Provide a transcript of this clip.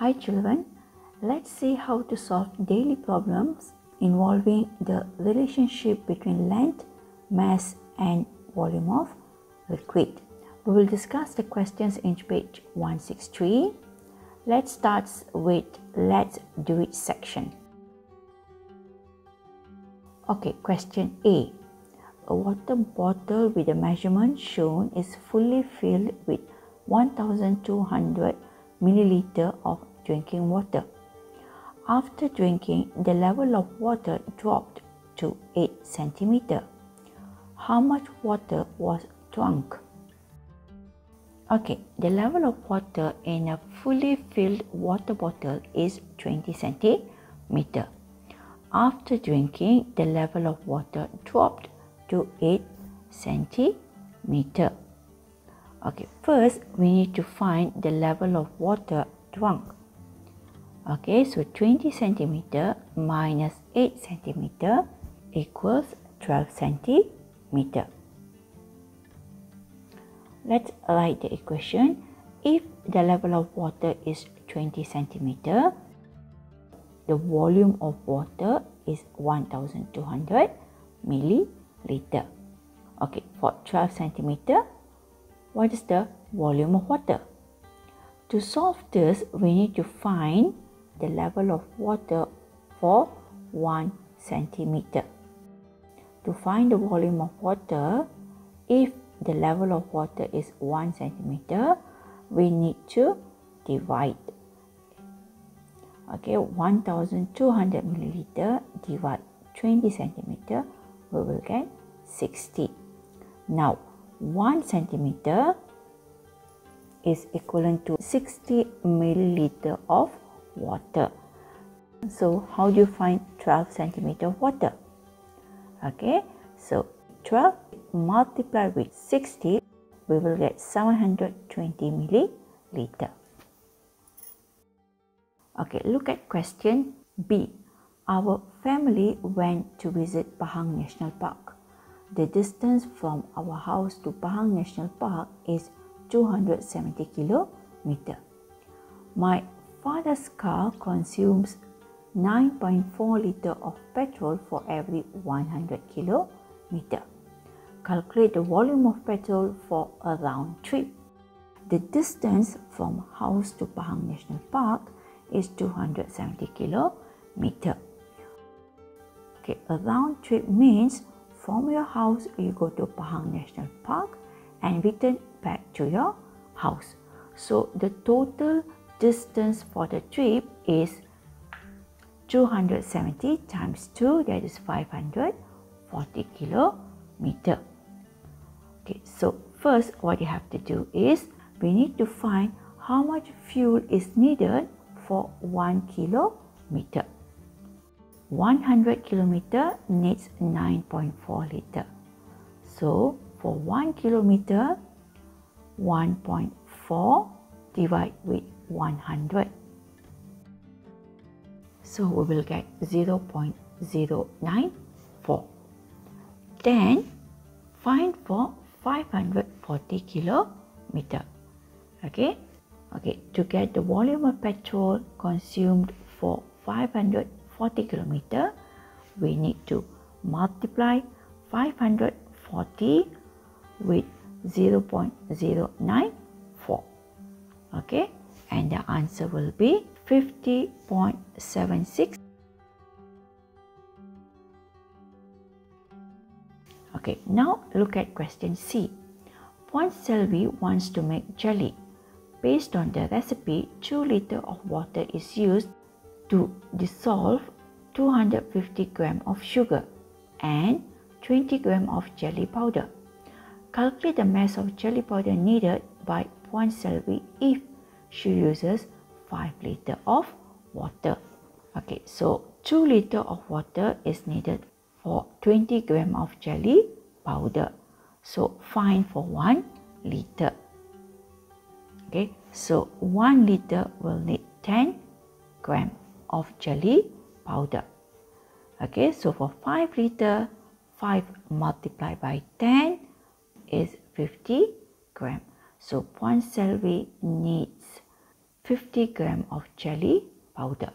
Hi children, let's see how to solve daily problems involving the relationship between length, mass and volume of liquid. We will discuss the questions in page 163. Let's start with let's do it section. Okay, question A. A water bottle with the measurement shown is fully filled with 1200 milliliter of drinking water. After drinking, the level of water dropped to 8 centimeter. How much water was drunk? Okay, the level of water in a fully filled water bottle is 20 centimeter. After drinking, the level of water dropped to 8 centimeter. Okay, first we need to find the level of water drunk. Okay, so 20 centimeter minus 8 centimeter equals 12 centimeter. Let's write the equation. If the level of water is 20 centimeter, the volume of water is 1200 milliliter. Okay, for 12 centimeter, what is the volume of water? To solve this, we need to find the level of water for 1 centimeter. To find the volume of water, if the level of water is 1 centimeter, we need to divide. Okay, 1200 milliliter divide 20 centimeter, we will get 60. Now, 1 centimeter is equivalent to 60 milliliter of water. So, how do you find 12 centimeter water? Okay, so 12 multiplied with 60, we will get 720 milliliter. Okay, look at question B. Our family went to visit Pahang National Park. The distance from our house to Pahang National Park is 270 kilometer. My father's car consumes 9.4 liter of petrol for every 100 kilometer. Calculate the volume of petrol for a round trip. The distance from house to Pahang National Park is 270 kilometer. Okay, a round trip means from your house you go to Pahang National Park and return back to your house. So the total distance for the trip is 270 times 2 that is 540 kilometer. Okay, so first what you have to do is we need to find how much fuel is needed for 1 kilometer. 100 kilometer needs 9.4 liter. So for 1 kilometer, 1.4 divide with 100. So we will get 0 0.094. Then find for 540 kilometer. Okay. Okay. To get the volume of petrol consumed for 540 kilometer, we need to multiply 540 with 0 0.094. Okay. And the answer will be 50.76 Okay, now look at question C. Selvi wants to make jelly. Based on the recipe, 2 liter of water is used to dissolve 250 gram of sugar and 20 gram of jelly powder. Calculate the mass of jelly powder needed by Puan Selvi if she uses 5 liter of water. Okay, so 2 liter of water is needed for 20 gram of jelly powder. So fine for 1 liter. Okay, so 1 liter will need 10 gram of jelly powder. Okay, so for 5 liter, 5 multiplied by 10 is 50 gram. So Puan Selvi needs 50 gram of jelly powder.